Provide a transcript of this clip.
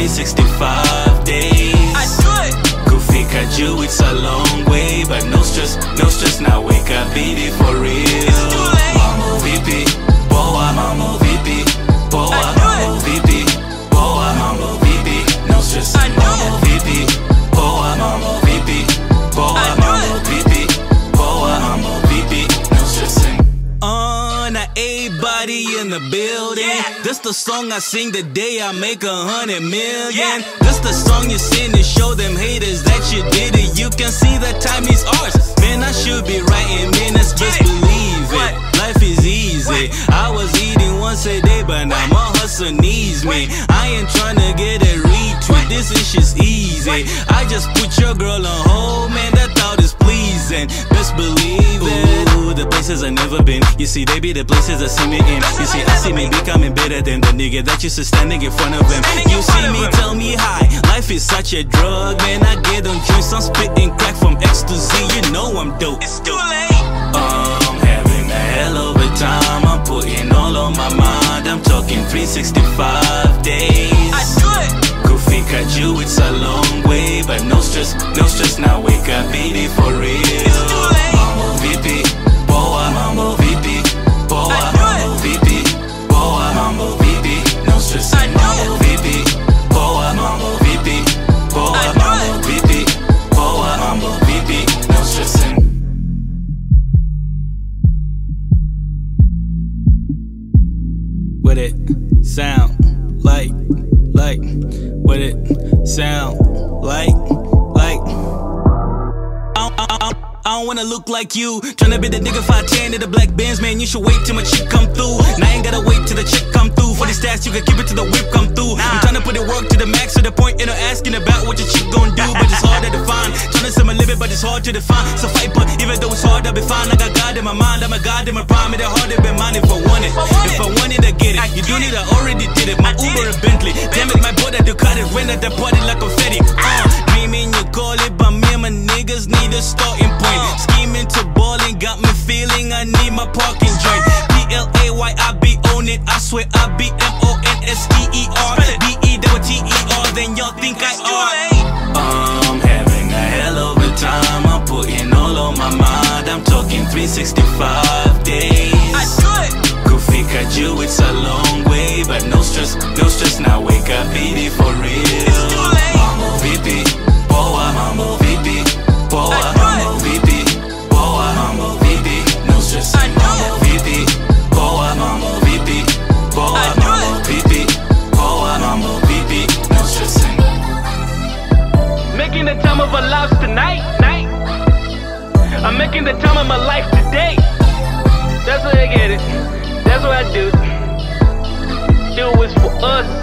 365 days. I do it. Kufika juu it's a long way but no stress, no stress now wake up beat for real This the song I sing the day I make a hundred million. Yeah. This the song you sing to show them haters that you did it. You can see that time is ours. Man, I should be writing minutes, just believe it. Life is easy. I was eating once a day, but now my hustle needs me. I ain't trying to get a retweet. This is just easy. I just put your girl on hold, man. That thought is pleasing. Best believe it. Ooh, the places I've never been. You see, they be the places that see me in. You see, I see better than the nigga that used to standing in front of them. Standing You see me, him. tell me hi. Life is such a drug, man. I get on juice, I'm spitting crack from X to Z. You know I'm dope. It's too late. I'm having a hell of a time. I'm putting all on my mind. I'm talking 365 days. I do it. Kufika juu, it's a long way, but no stress, no stress. Now What it. Sound like, like, what it. Sound like, I, don't, wanna look like you. Tryna be the nigga 5'10 in the black Benz, man. You should wait till my chick come through. Now I ain't gotta wait till the chick come through. For the stats, you can keep it till the whip come through. I'm tryna put it work to the max to the point, and I'm asking about what your chick gon' do. But it's hard to define. Tryna say my limit, but it's hard to define. So fight, but even though it's hard, I'll be fine. I got God in my mind, I'm a God in my prime. It hard to be mine if I want it. If I want it, I get it. You do need, I already did it. My Uber and Bentley. Damn it, my brother do cut it. Ran at the party like confetti. Uh, dreaming you call it, but me and my niggas need a starting it. I swear I be M O N S T E R B E double T E R. Then y'all think I are. Eh? I'm having a hell of a time. I'm putting all on my mind. I'm talking 365 days. I do it. Kufika juu, it's a long way, but no stress, no stress. Now wake up, beat it for real. Time of our lives tonight. Night. I'm making the time of my life today. That's what I get it. That's what I do. Do it for us.